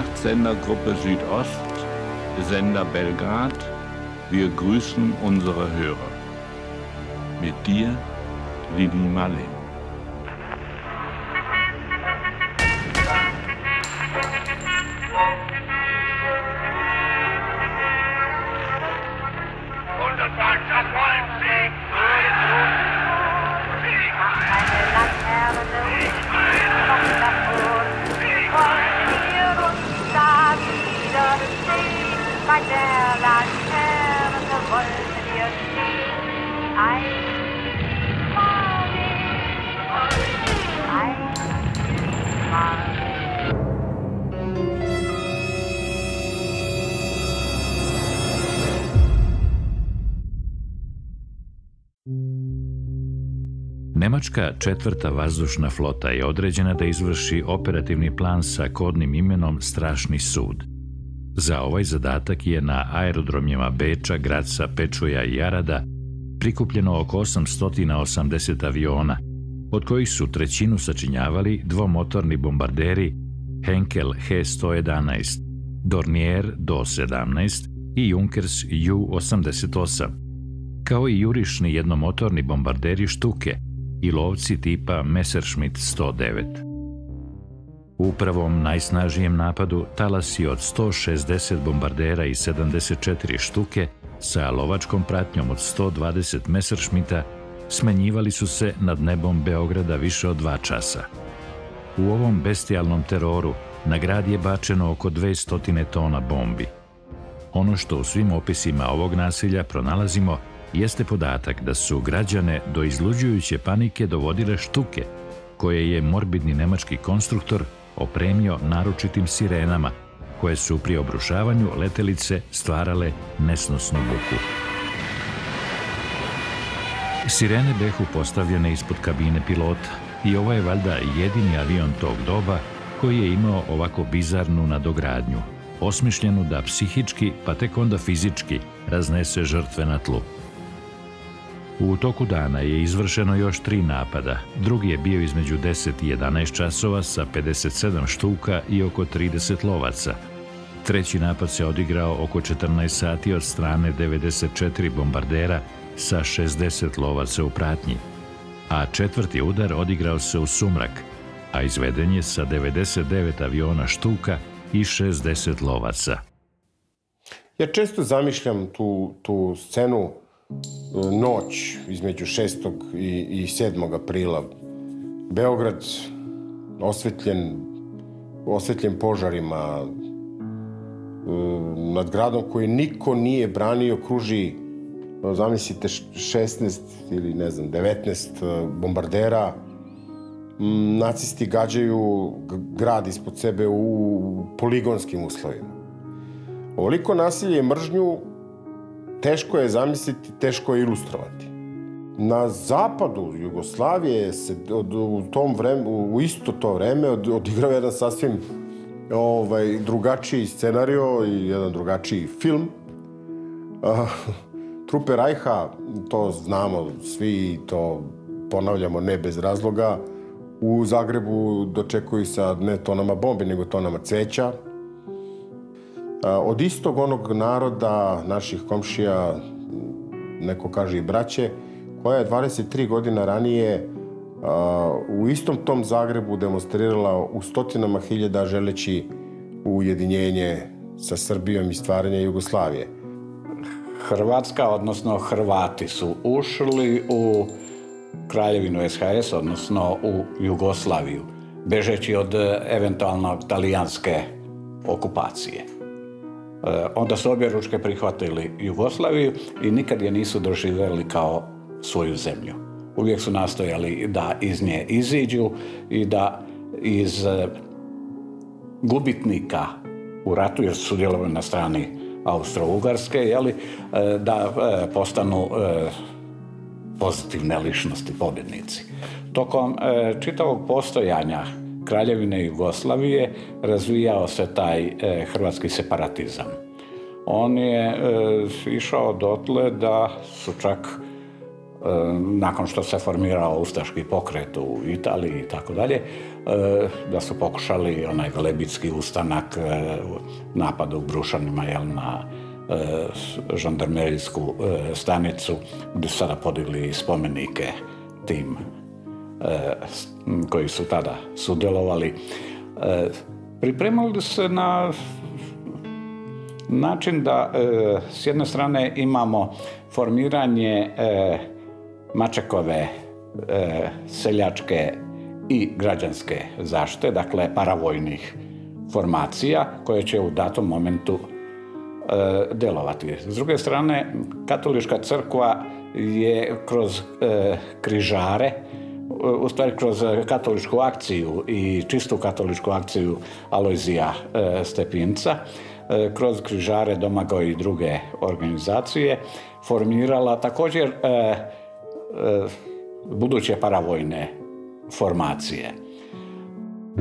Nachtsender-Gruppe Südost, Sender Belgrad, wir grüßen unsere Hörer. Mit dir, Lili Marleen. Nemačka četvrta vazdušna flota je određena da izvrši operativni plan sa kodnim imenom Strašni sud. Za ovaj zadatak je na aerodromjima Beča, Graca, Pečuja i Jarada prikupljeno oko 880 aviona, od kojih su trećinu sačinjavali dvomotorni bombarderi Henkel He-111, Dornier Do-17 i Junkers Ju-88, kao i jurišni jednomotorni bombarderi Štuke – i lovci tipa Messerschmitt 109. U prvom najsnažijem napadu talasi od 160 bombardera i 74 štuke sa lovačkom pratnjom od 120 Messerschmitta smenjivali su se nad nebom Beograda više od dva časa. U ovom bestijalnom teroru na grad je bačeno oko 200 tona bombi. Ono što u svim opisima ovog nasilja pronalazimo jeste podatak da su građane do izluđujuće panike dovodile štuke, koje je morbidni nemački konstruktor opremio naročitim sirenama, koje su pri obrušavanju letelice stvarale nesnosnu buku. Sirene behu postavljene ispod kabine pilota i ovo je valjda jedini avion tog doba koji je imao ovako bizarnu nadogradnju, osmišljenu da psihički, pa tek onda fizički raznese žrtve na tlu. U toku dana je izvršeno još tri napada. Drugi je bio između 10 i 11 časova sa 57 štuka i oko 30 lovaca. Treći napad se odigrao oko 14 sati od strane 94 bombardera sa 60 lovaca u pratnji. A četvrti udar odigrao se u sumrak, a izveden je sa 99 aviona štuka i 60 lovaca. Ja često zamišljam tu, tu scenu noć između 6. i, i 7. aprila. Beograd osvetljen, osvetljen požarima, e, nad gradom koji niko nije branio, kruži zamislite 16 ili ne znam 19 e, bombardera nacisti gađaju grad ispod sebe u poligonskim uslovima. Ovoliko nasilje i mržnju teško je zamisliti, teško je ilustrovati. Na zapadu Jugoslavije se od, u tom vremenu, u isto to vreme od, odigrao jedan sasvim ovaj, drugačiji scenario i jedan drugačiji film. Uh, trupe Rajha, to znamo svi, to ponavljamo ne bez razloga, u Zagrebu dočekuju sa ne tonama bombi, nego tonama cveća, od istog onog naroda, naših komšija, neko kaže i braće, koja je 23 godina ranije u istom tom Zagrebu demonstrirala u stotinama hiljada želeći ujedinjenje sa Srbijom i stvaranje Jugoslavije. Hrvatska, odnosno Hrvati su ušli u Kraljevinu SHS, odnosno u Jugoslaviju, bežeći od eventualno talijanske okupacije. E, onda su obje ručke prihvatili Jugoslaviju i nikad je nisu doživjeli kao svoju zemlju. Uvijek su nastojali da iz nje iziđu i da iz e, gubitnika u ratu, jer su sudjelovali na strani Austro-Ugarske, jeli, e, da postanu pozitivne ličnosti, pobjednici. Tokom čitavog postojanja Kraljevine Jugoslavije razvijao se taj e, hrvatski separatizam. On je e, išao dotle da su čak nakon što se formirao ustaški pokret u Italiji i tako dalje, e, da su pokušali onaj velebitski ustanak, napad u Brušanima jel, na žandarmerijsku stanicu, gdje sada podigli spomenike tim koji su tada sudjelovali. Pripremali se na način da s jedne strane imamo formiranje Mačekove seljačke i građanske zaštite, dakle paravojnih formacija koje će u datom momentu e, djelovati. S druge strane, katolička crkva je kroz e, križare, u stvari kroz katoličku akciju i čistu katoličku akciju Alojzija e, Stepinca, e, kroz križare Domagoj i druge organizacije formirala također E, buduće paravojne formacije.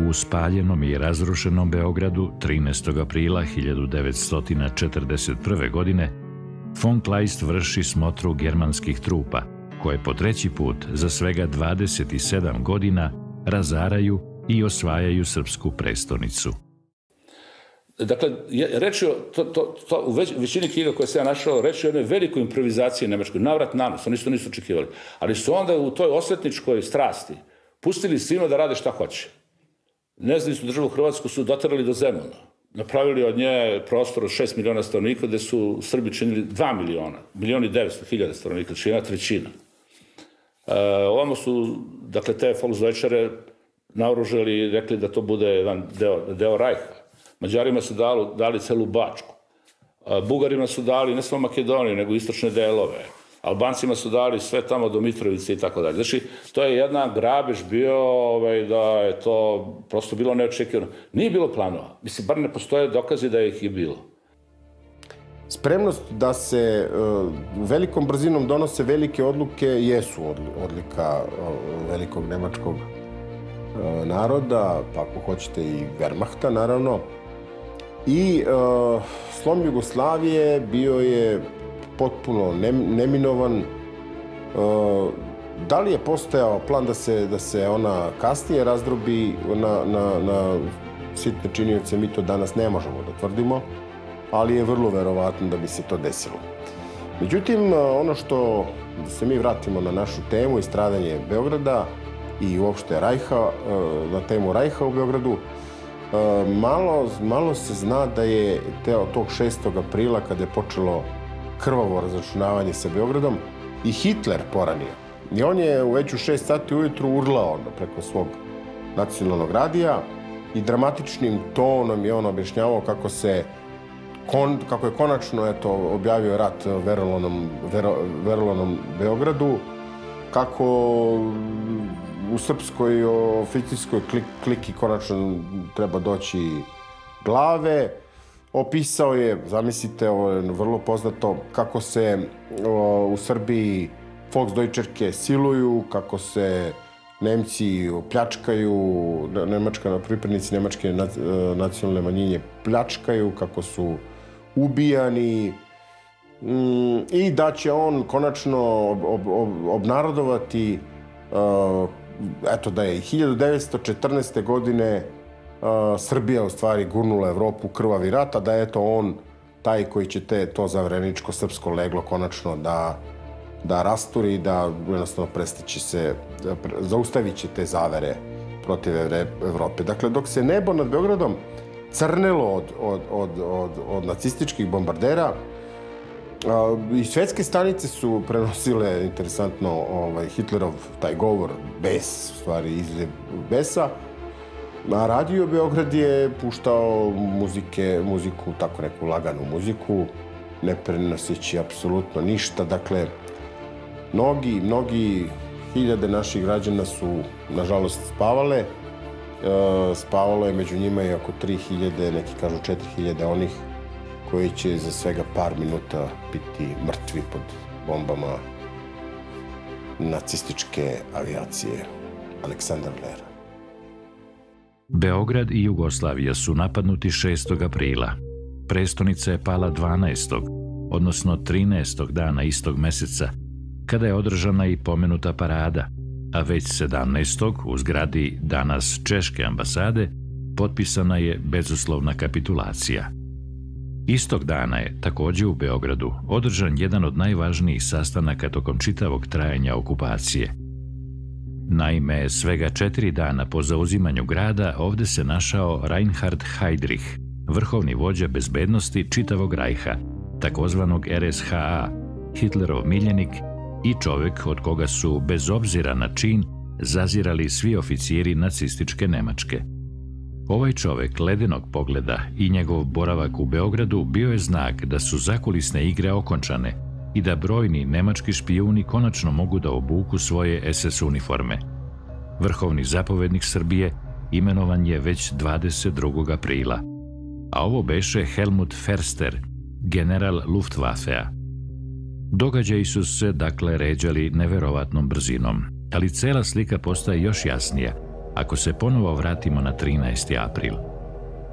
U spaljenom i razrušenom Beogradu 13. aprila 1941. godine von Kleist vrši smotru germanskih trupa, koje po treći put za svega 27 godina razaraju i osvajaju srpsku prestonicu. Dakle, reč je, to, to, to, u već, većini knjiga koje sam ja našao, reč je o jednoj velikoj improvizaciji Nemačkoj, navrat na nos, oni to nisu očekivali. Ali su onda u toj osvetničkoj strasti pustili svima da rade šta hoće. Nezavisnu državu Hrvatsku su doterali do Zemuna. Napravili od nje prostor od 6 miliona stanovnika, gde su Srbi činili 2 miliona, milioni 900 hiljada stanovnika, jedna trećina. E, ovamo su, dakle, te Volksdeutschere naoružali i rekli da to bude jedan deo, deo Rajha Mađarima su dali, dali celu Bačku. Bugarima su dali ne samo Makedoniju, nego istočne delove. Albancima su dali sve tamo do Mitrovice i tako dalje. Znači, to je jedna grabež bio ovaj, da je to prosto bilo neočekivano. Nije bilo planova. Mislim, bar ne postoje dokazi da ih je bilo. Spremnost da se uh, velikom brzinom donose velike odluke jesu odlika uh, velikog nemačkog uh, naroda, pa ako hoćete i Wehrmachta, naravno. I slom Jugoslavije bio je potpuno ne, neminovan. Da li je postojao plan da se, da se ona kasnije razdrobi na, na, na sitne činioce, mi to danas ne možemo da tvrdimo, ali je vrlo verovatno da bi se to desilo. Međutim, ono što, da se mi vratimo na našu temu i stradanje Beograda i uopšte Rajha, na temu Rajha u Beogradu, E, malo, malo se zna da je teo tog 6. aprila kada je počelo krvavo razračunavanje sa Beogradom i Hitler poranio. I on je već u 6 sati ujutru urlao preko svog nacionalnog radija i dramatičnim tonom je on objašnjavao kako se kon, kako je konačno eto, objavio rat Verolonom, Vero, Verolonom Beogradu, kako u srpskoj oficijskoj klik, kliki konačno treba doći glave. Opisao je, zamislite, ovo je vrlo poznato, kako se o, u Srbiji Volksdeutscherke siluju, kako se Nemci pljačkaju, nemačka, pripadnici nemačke e, nacionalne manjinje pljačkaju, kako su ubijani mm, i da će on konačno ob, ob, ob, obnarodovati uh, eto da je 1914. godine uh, Srbija u stvari gurnula Evropu krvavi rat, a da je to on taj koji će te, to zavreničko srpsko leglo konačno da, da rasturi i da jednostavno prestići se, da zaustavit će te zavere protiv Evrope. Dakle, dok se nebo nad Beogradom crnelo od, od, od, od, od nacističkih bombardera, I svetske stanice su prenosile, interesantno, ovaj, Hitlerov taj govor, bes, u stvari izljev besa. A radio Beograd je puštao muzike, muziku, tako neku laganu muziku, ne prenoseći apsolutno ništa. Dakle, mnogi, mnogi hiljade naših građana su, nažalost, spavale. E, spavalo je među njima i oko 3000, neki kažu 4000 onih koji će za svega par minuta biti mrtvi pod bombama nacističke avijacije Aleksandar Lera. Beograd i Jugoslavija su napadnuti 6. aprila. Prestonica je pala 12. odnosno 13. dana istog meseca, kada je održana i pomenuta parada, a već 17. u zgradi danas Češke ambasade potpisana je bezuslovna kapitulacija. Istog dana je, takođe u Beogradu, održan jedan od najvažnijih sastanaka tokom čitavog trajanja okupacije. Naime, svega četiri dana po zauzimanju grada ovde se našao Reinhard Heydrich, vrhovni vođa bezbednosti čitavog rajha, takozvanog RSHA, Hitlerov miljenik i čovek od koga su, bez obzira na čin, zazirali svi oficijeri nacističke Nemačke. Ovaj čovek ledenog pogleda i njegov boravak u Beogradu bio je znak da su zakulisne igre okončane i da brojni nemački špijuni konačno mogu da obuku svoje SS uniforme. Vrhovni zapovednik Srbije imenovan je već 22. aprila, a ovo beše Helmut Ferster, general Luftwaffea. Događaji su se, dakle, ređali neverovatnom brzinom, ali cela slika postaje još jasnija ako se ponovo vratimo na 13. april.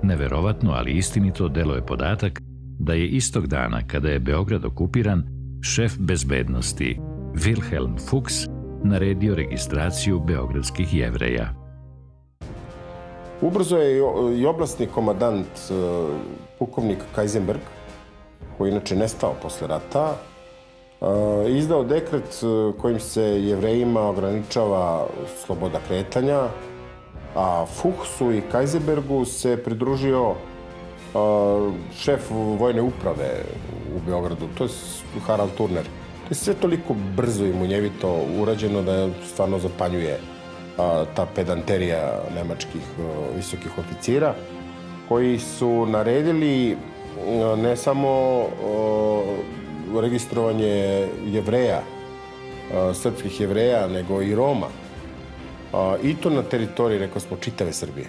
Neverovatno, ali istinito delo je podatak da je istog dana kada je Beograd okupiran, šef bezbednosti Wilhelm Fuchs naredio registraciju beogradskih jevreja. Ubrzo je i oblasni komadant e, pukovnik Kajzenberg, koji inače nestao posle rata, izdao dekret kojim se jevrejima ograničava sloboda kretanja, a Fuchsu i Kajzebergu se pridružio šef vojne uprave u Beogradu, to je Harald Turner. To je sve toliko brzo i munjevito urađeno da stvarno zapanjuje ta pedanterija nemačkih visokih oficira koji su naredili ne samo registrovanje jevreja, srpskih jevreja, nego i Roma. I to na teritoriji, rekao smo, čitave Srbije.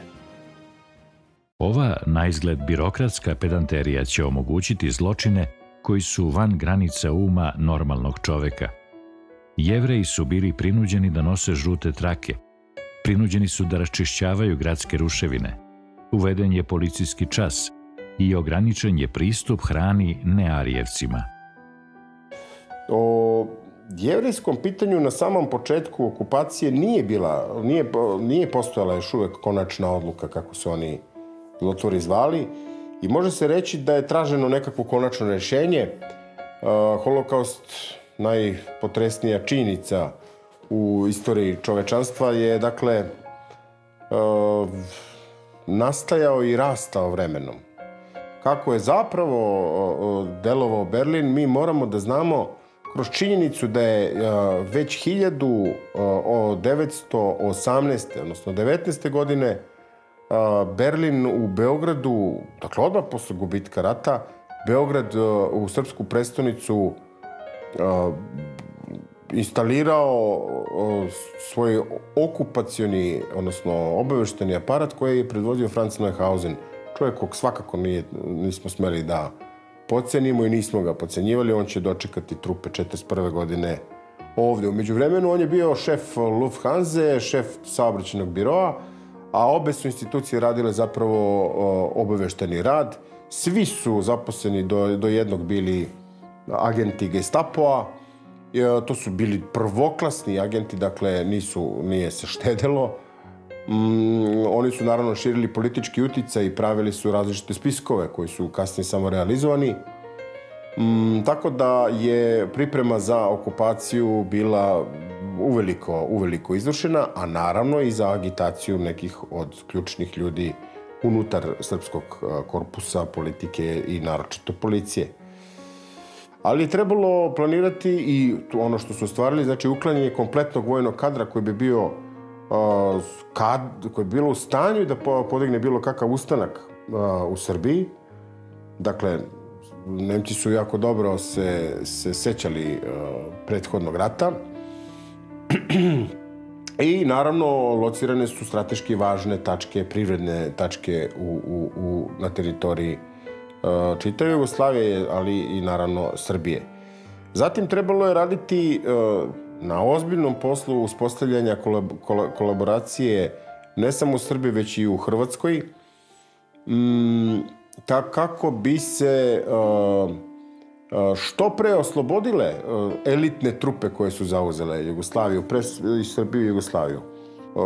Ova na izgled birokratska pedanterija će omogućiti zločine koji su van granica uma normalnog čoveka. Jevreji su bili prinuđeni da nose žute trake. Prinuđeni su da raščišćavaju gradske ruševine. Uveden je policijski čas i ograničen je pristup hrani nearijevcima – o jevrijskom pitanju na samom početku okupacije nije bila, nije, nije postojala još uvek konačna odluka kako se oni zlotvori zvali i može se reći da je traženo nekakvo konačno rešenje. Holokaust, najpotresnija činjenica u istoriji čovečanstva je, dakle, nastajao i rastao vremenom. Kako je zapravo delovao Berlin, mi moramo da znamo kroz činjenicu da je već 1918. odnosno 19. godine Berlin u Beogradu, dakle odmah posle gubitka rata, Beograd u srpsku prestonicu instalirao svoj okupacioni, odnosno obavešteni aparat koji je predvodio Franz Neuhausen. Čovjek kog svakako nije, nismo smeli da pocenimo i nismo ga pocenjivali. On će dočekati trupe 41. godine ovde. Umeđu vremenu on je bio šef Lufthansa, šef saobraćenog biroa, a obe su institucije radile zapravo obavešteni rad. Svi su zaposleni do, do jednog bili agenti gestapoa. To su bili prvoklasni agenti, dakle nisu, nije se štedelo. Mm, oni su naravno širili politički uticaj i pravili su različite spiskove koji su kasnije samo realizovani. Mm, tako da je priprema za okupaciju bila uveliko, uveliko izvršena, a naravno i za agitaciju nekih od ključnih ljudi unutar srpskog korpusa, politike i naročito policije. Ali je trebalo planirati i ono što su ostvarili, znači uklanjanje kompletnog vojnog kadra koji bi bio kad, koje je bilo u stanju da podigne bilo kakav ustanak u Srbiji. Dakle, Nemci su jako dobro se, se sećali prethodnog rata. I naravno locirane su strateški važne tačke, privredne tačke u, u, u, na teritoriji uh, čitave Jugoslavije, ali i naravno Srbije. Zatim trebalo je raditi uh, na ozbiljnom poslu uspostavljanja kolab kolaboracije ne samo u Srbiji, već i u Hrvatskoj, mm, ta, kako bi se uh, što pre oslobodile elitne trupe koje su zauzele Jugoslaviju, pre Srbiju i Jugoslaviju,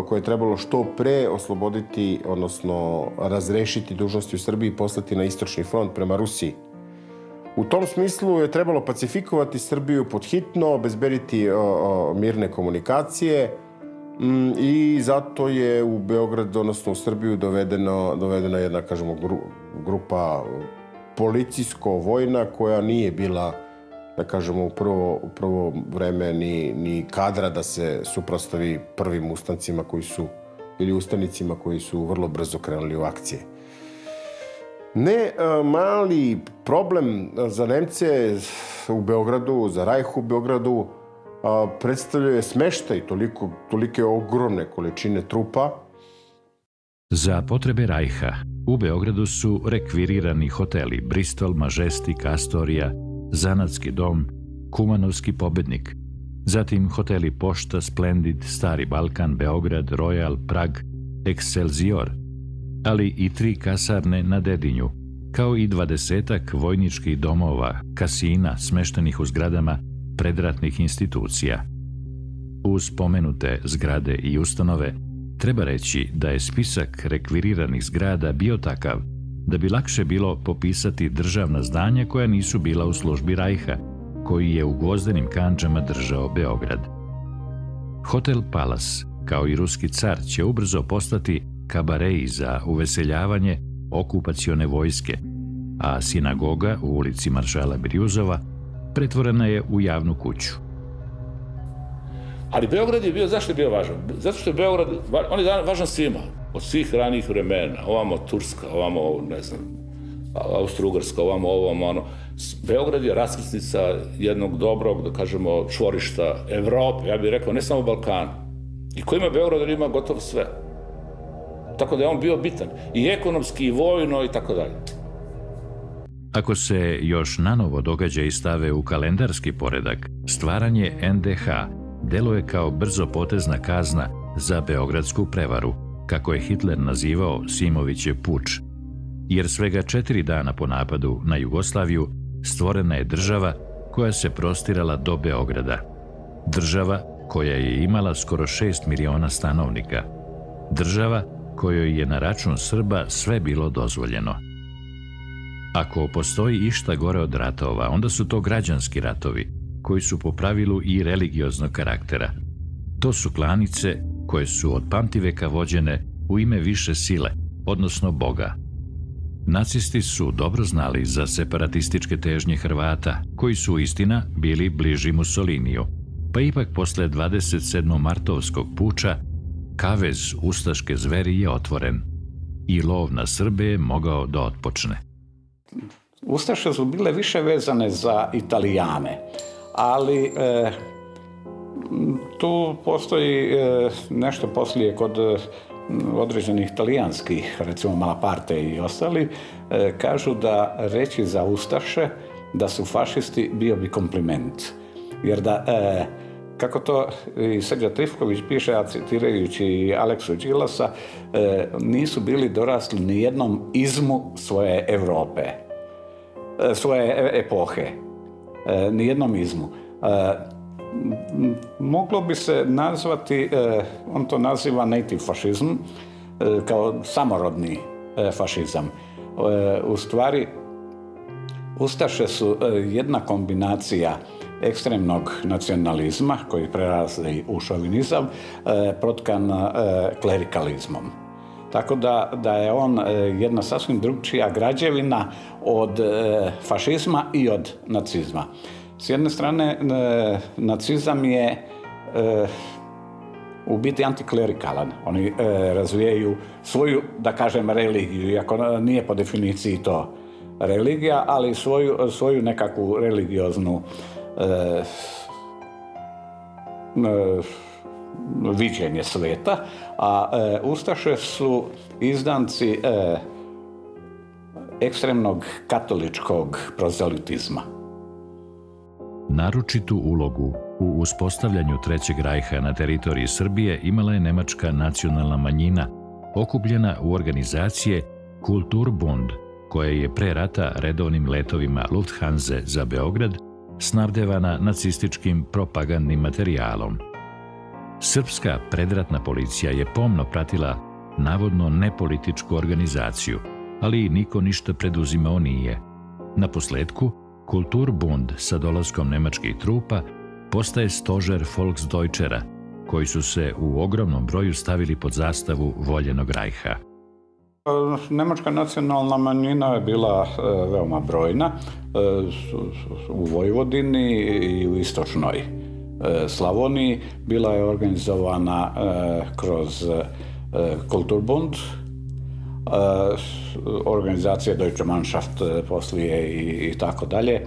koje je trebalo što pre osloboditi, odnosno razrešiti dužnosti u Srbiji i poslati na istočni front prema Rusiji. U tom smislu je trebalo pacifikovati Srbiju pod hitno, obezberiti mirne komunikacije mm, i zato je u Beograd, odnosno u Srbiju dovedeno, dovedena jedna, kažemo, grupa policijsko-vojna koja nije bila da kažemo, u prvo, u prvo vreme ni, ni kadra da se suprostavi prvim ustancima koji su, ili ustanicima koji su vrlo brzo krenuli u akcije. Ne e, mali problem za Nemce u Beogradu, za Rajh u Beogradu, predstavljaju smeštaj toliko, tolike ogromne količine trupa. Za potrebe Rajha u Beogradu su rekvirirani hoteli Bristol, Majestic, Astoria, Zanatski dom, Kumanovski pobednik, zatim hoteli Pošta, Splendid, Stari Balkan, Beograd, Royal, Prag, Excelsior, ali i tri kasarne na Dedinju, kao i dvadesetak vojničkih domova, kasina smeštenih u zgradama predratnih institucija. Uz pomenute zgrade i ustanove, treba reći da je spisak rekviriranih zgrada bio takav da bi lakše bilo popisati državna zdanja koja nisu bila u službi Rajha, koji je u gvozdenim kanđama držao Beograd. Hotel Palas, kao i ruski car, će ubrzo postati kabareji za uveseljavanje okupacione vojske, a sinagoga u ulici Maršala Birjuzova pretvorena je u javnu kuću. Ali Beograd je bio, zašto je bio važan? Zato što je Beograd, on je važan svima od svih ranih vremena, ovamo Turska, ovamo, ne znam, Austro-Ugrska, ovamo, ovamo, ono. Beograd je raskrsnica jednog dobrog, da kažemo, čvorišta Evrope, ja bih rekao, ne samo Balkana. I ko ima Beograd, ima gotovo sve. Tako da je on bio bitan. I ekonomski, i vojno, i tako dalje. Ako se još nanovo događa i stave u kalendarski poredak, stvaranje NDH deluje kao brzo potezna kazna za beogradsku prevaru, kako je Hitler nazivao Simovićev puč, jer svega četiri dana po napadu na Jugoslaviju stvorena je država koja se prostirala do Beograda. Država koja je imala skoro 6 miliona stanovnika. Država kojoj je na račun Srba sve bilo dozvoljeno. Ako postoji išta gore od ratova, onda su to građanski ratovi, koji su po pravilu i religioznog karaktera. To su klanice koje su od pamtiveka vođene u ime više sile, odnosno Boga. Nacisti su dobro znali za separatističke težnje Hrvata, koji su istina bili bliži Mussoliniju, pa ipak posle 27. martovskog puča kavez ustaške zveri je otvoren i lov na Srbe je mogao da otpočne. Ustaše su bile više vezane za Italijane, ali e, tu postoji e, nešto poslije kod e, određenih talijanskih, recimo Malaparte i ostali, e, kažu da reći za Ustaše da su fašisti bio bi kompliment. Jer da, kako to i Srđa Trifković piše, a citirajući Aleksu Đilasa, nisu bili dorasli ni jednom izmu svoje Europe, svoje epohe, ni jednom izmu moglo bi se nazvati, e, on to naziva native fašizm, e, kao samorodni e, fašizam. U stvari, Ustaše su jedna kombinacija ekstremnog nacionalizma koji prerazi u šovinizam protkan klerikalizmom. Tako da, da je on jedna sasvim drugčija građevina od fašizma i od nacizma. S jedne strane, e, nacizam je e, u biti antiklerikalan. Oni e, razvijaju svoju, da kažem, religiju, iako nije po definiciji to religija, ali svoju, svoju nekakvu religioznu viđenje sveta, a Ustaše su izdanci ekstremnog katoličkog prozelitizma. Naročitu ulogu u uspostavljanju Trećeg rajha na teritoriji Srbije imala je nemačka nacionalna manjina, okupljena u organizacije Kulturbund, koja je pre rata redovnim letovima Lufthansa za Beograd snabdevana nacističkim propagandnim materijalom. Srpska predratna policija je pomno pratila navodno nepolitičku organizaciju, ali niko ništa preduzimao nije. Na posledku, Kulturbund sa dolaskom nemačkih trupa postaje stožer Volksdeutschera, koji su se u ogromnom broju stavili pod zastavu voljenog rajha. Nemačka nacionalna manjina je bila e, veoma brojna e, u Vojvodini i u istočnoj e, Slavoniji. Bila je organizovana kroz Kulturbund, organizacija Deutsche Mannschaft poslije i, i tako dalje.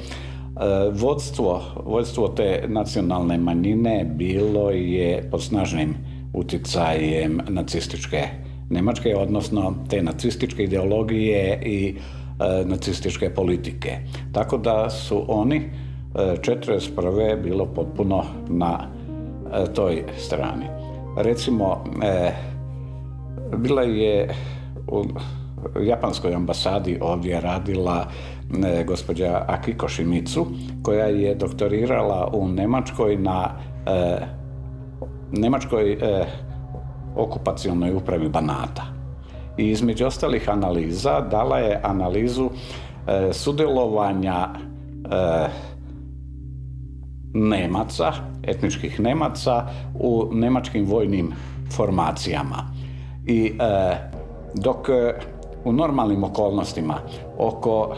Vodstvo, vodstvo te nacionalne manjine bilo je pod snažnim uticajem nacističke Nemačke, odnosno te nacističke ideologije i e, nacističke politike. Tako da su oni e, 41. bilo potpuno na e, toj strani. Recimo, e, bila je u japanskoj ambasadi ovdje radila e, gospođa Akiko Shimizu, koja je doktorirala u Nemačkoj na e, Nemačkoj e, okupacionoj upravi Banata. I između ostalih analiza dala je analizu e, sudjelovanja e, Nemaca, etničkih Nemaca u nemačkim vojnim formacijama. I e, dok e, u normalnim okolnostima oko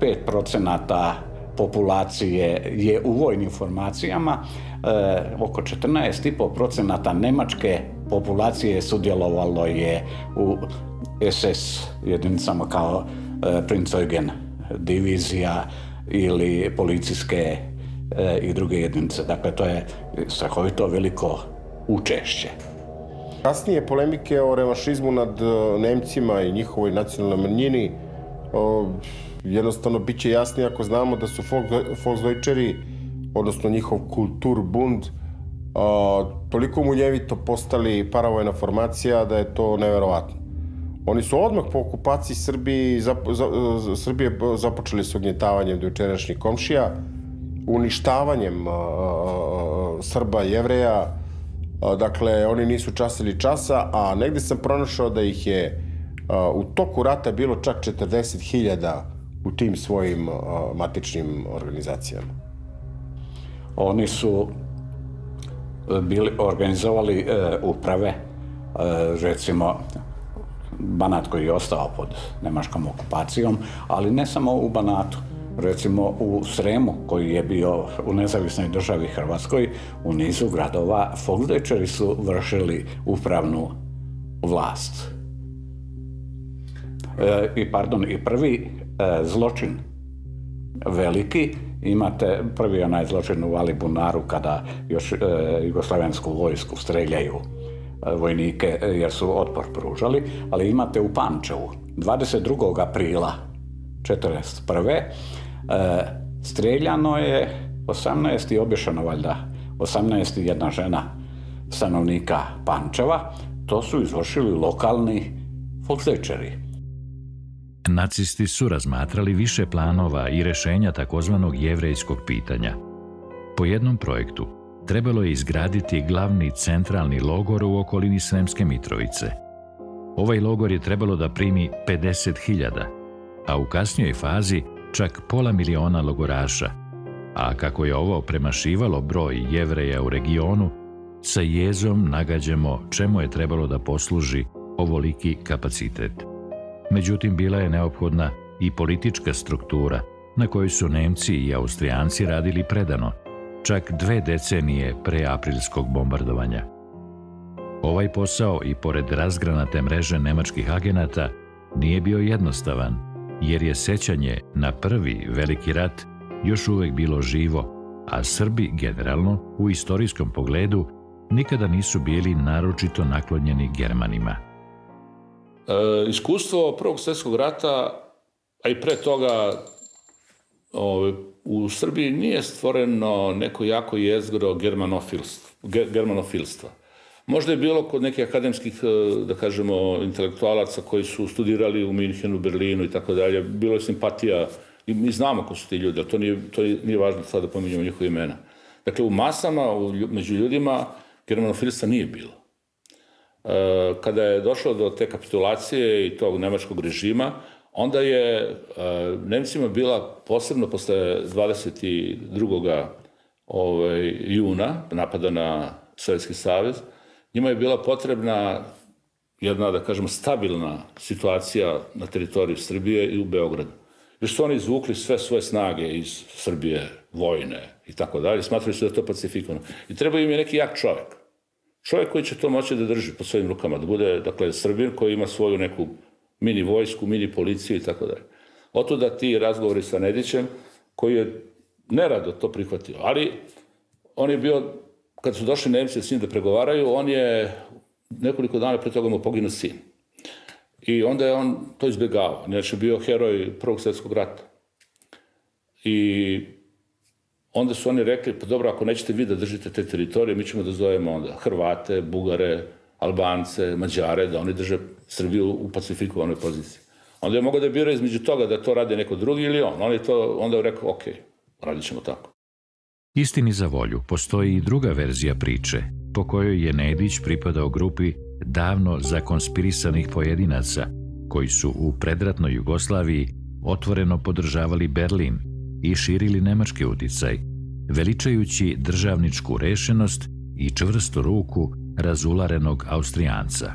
5% populacije je u vojnim formacijama, e, oko 14,5% nemačke populacije sudjelovalo je u SS jedinicama kao e, Prinz Eugen divizija ili policijske e, i druge jedinice. Dakle, to je strahovito veliko učešće. Kasnije polemike o revanšizmu nad e, Nemcima i njihovoj nacionalnoj manjini jednostavno bit će jasnije ako znamo da su Volksdeutscheri, odnosno njihov Kulturbund, a, toliko muljevito postali paravojna formacija da je to neverovatno. Oni su odmah po okupaciji Srbije, zap, za, za, Srbije započeli s ognjetavanjem dojučerašnjih komšija, uništavanjem a, a, Srba, Jevreja, a, dakle, oni nisu časili časa, a negde sam pronašao da ih je a, u toku rata bilo čak 40.000 u tim svojim a, matičnim organizacijama. Oni su bili, organizovali e, uprave, e, recimo Banat koji je ostao pod nemačkom okupacijom, ali ne samo u Banatu. Recimo u Sremu, koji je bio u nezavisnoj državi Hrvatskoj, u nizu gradova Volksdeutscheri su vršili upravnu vlast. E, I, pardon, i prvi e, zločin veliki Imate prvi onaj zločin u Alibunaru kada još e, jugoslavensku vojsku streljaju e, vojnike e, jer su otpor pružali, ali imate u Pančevu 22. aprila 1941. E, streljano je 18 i obješano valjda 18 i jedna žena stanovnika Pančeva. To su izvršili lokalni Volksdeutscher nacisti su razmatrali više planova i rešenja takozvanog jevrejskog pitanja. Po jednom projektu trebalo je izgraditi glavni centralni logor u okolini Sremske Mitrovice. Ovaj logor je trebalo da primi 50.000, a u kasnijoj fazi čak pola miliona logoraša, a kako je ovo premašivalo broj jevreja u regionu, sa jezom nagađamo čemu je trebalo da posluži ovoliki kapacitet. Međutim, bila je neophodna i politička struktura na kojoj su Nemci i Austrijanci radili predano, čak dve decenije pre aprilskog bombardovanja. Ovaj posao i pored razgranate mreže nemačkih agenata nije bio jednostavan, jer je sećanje na prvi veliki rat još uvek bilo živo, a Srbi generalno u istorijskom pogledu nikada nisu bili naročito naklonjeni Germanima. E, iskustvo Prvog svjetskog rata, a i pre toga ove, u Srbiji nije stvoreno neko jako jezgro germanofilstva. germanofilstva. Možda je bilo kod nekih akademskih, e, da kažemo, intelektualaca koji su studirali u Minhenu, Berlinu i tako dalje. Bilo je simpatija i mi znamo ko su ti ljudi, ali to nije, to nije važno sada da pominjamo njihove imena. Dakle, u masama, u, među ljudima, germanofilstva nije bilo. E, kada je došlo do te kapitulacije i tog nemačkog režima, onda je e, Nemcima bila posebno posle 22. Ovaj, juna, napada na Sovjetski savez, njima je bila potrebna jedna, da kažemo, stabilna situacija na teritoriju Srbije i u Beogradu. Jer su oni izvukli sve svoje snage iz Srbije, vojne i tako dalje, smatrali su da je to pacifikovano. I treba im je neki jak čovek. Čovek koji će to moći da drži po svojim rukama, da bude, dakle, Srbin koji ima svoju neku mini vojsku, mini policiju i tako dalje. Otuda ti razgovori sa Nedićem, koji je nerado to prihvatio, ali on je bio kad su došli Nemci s njim da pregovaraju, on je nekoliko dana pre toga mu poginuo sin. I onda je on to izbjegao. Znači, bio heroj Prvog svjetskog rata. I onda su oni rekli, pa dobro, ako nećete vi da držite te teritorije, mi ćemo da zovemo onda Hrvate, Bugare, Albance, Mađare, da oni drže Srbiju u pacifikovanoj poziciji. Onda je mogao da bira između toga da to radi neko drugi ili on. On je to onda je rekao, ok, radit ćemo tako. Istini za volju, postoji i druga verzija priče, po kojoj je Nedić pripadao grupi davno zakonspirisanih pojedinaca, koji su u predratnoj Jugoslaviji otvoreno podržavali Berlin i širili nemački uticaj, veličajući državničku rešenost i čvrstu ruku razularenog Austrijanca.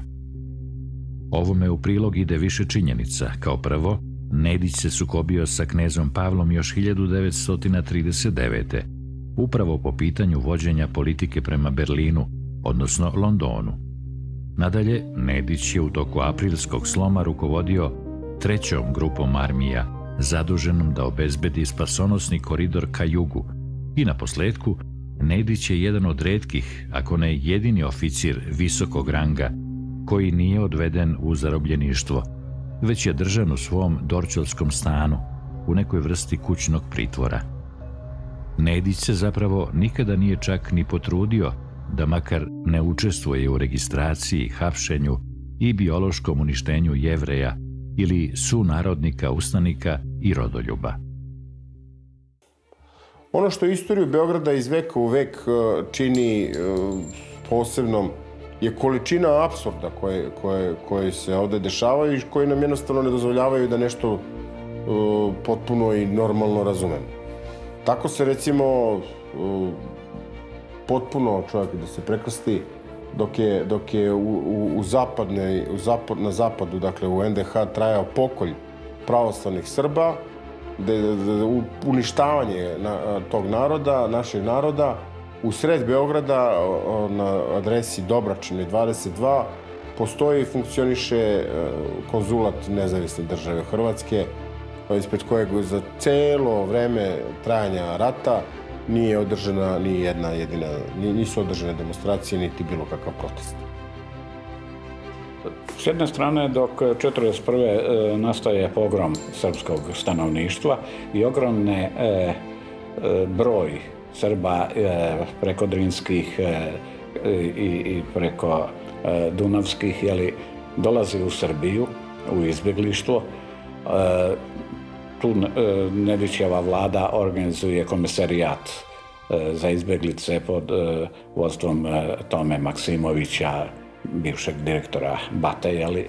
Ovome u prilog ide više činjenica. Kao prvo, Nedić se sukobio sa knezom Pavlom još 1939 upravo po pitanju vođenja politike prema Berlinu, odnosno Londonu. Nadalje, Nedić je u toku aprilskog sloma rukovodio trećom grupom armija, zaduženom da obezbedi spasonosni koridor ka jugu i na posledku Nedić je jedan od redkih, ako ne jedini oficir visokog ranga, koji nije odveden u zarobljeništvo, već je držan u svom dorčolskom stanu, u nekoj vrsti kućnog pritvora. Nedić se zapravo nikada nije čak ni potrudio da makar ne učestvuje u registraciji, hapšenju i biološkom uništenju jevreja ili sunarodnika, ustanika i rodoljuba. Ono što istoriju Beograda iz veka u vek e, čini e, posebnom je količina absurda koje, koje, koje se ovde dešavaju i koji nam jednostavno ne dozvoljavaju da nešto uh, potpuno i normalno razumemo. Tako se recimo potpuno čovjek da se prekrsti dok je, dok je u, u, u zapadne, u zapad, na zapadu, dakle u NDH trajao pokolj pravoslavnih Srba, da je uništavanje na, tog naroda, našeg naroda, u sred Beograda na adresi Dobračine 22 postoji i funkcioniše e, konzulat nezavisne države Hrvatske, ispred kojeg za celo vreme trajanja rata nije održana ni jedna jedina, nisu održane demonstracije, niti bilo kakav protest. S jedne strane, dok 1941. E, nastaje pogrom srpskog stanovništva i ogromne e, e, broj Srba preko Drinskih i, i preko Dunavskih, dolazi u Srbiju, u izbjeglištvo, tu e, Nedićeva vlada organizuje komisarijat e, za izbjeglice pod e, vodstvom Tome Maksimovića, bivšeg direktora Bate, jeli,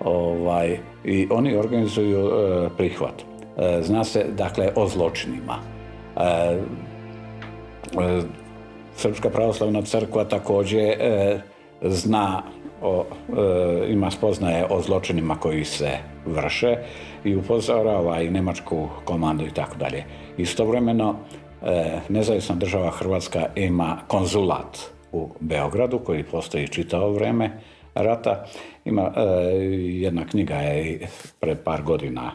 ovaj, i oni organizuju prihvat. Zna se, dakle, o zločinima. Srpska pravoslavna crkva takođe zna o, ima spoznaje o zločinima koji se vrše i upozorava i nemačku komandu i tako dalje. Istovremeno, e, nezavisna država Hrvatska ima konzulat u Beogradu koji postoji čitavo vreme rata. Ima e, jedna knjiga je pre par godina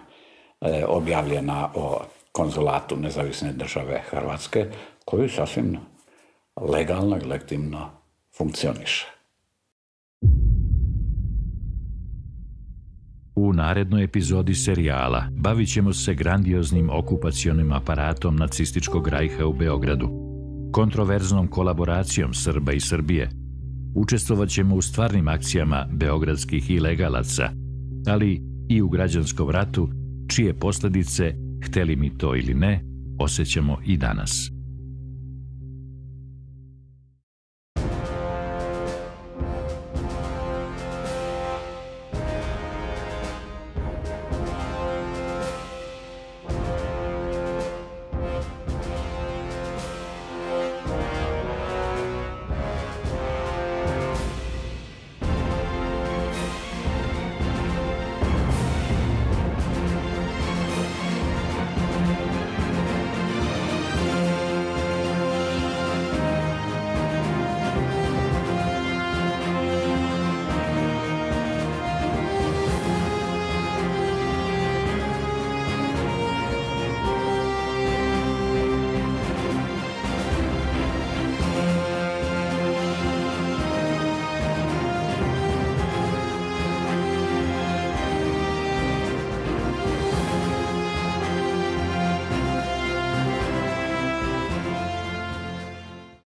e, objavljena o konzulatu nezavisne države Hrvatske koji sasvim legalno i legitimno funkcioniše. U narednoj epizodi serijala bavit ćemo se grandioznim okupacionim aparatom nacističkog rajha u Beogradu, kontroverznom kolaboracijom Srba i Srbije, Učestvovat ćemo u stvarnim akcijama beogradskih ilegalaca, ali i u građanskom ratu, čije posledice, hteli mi to ili ne, osjećamo i danas.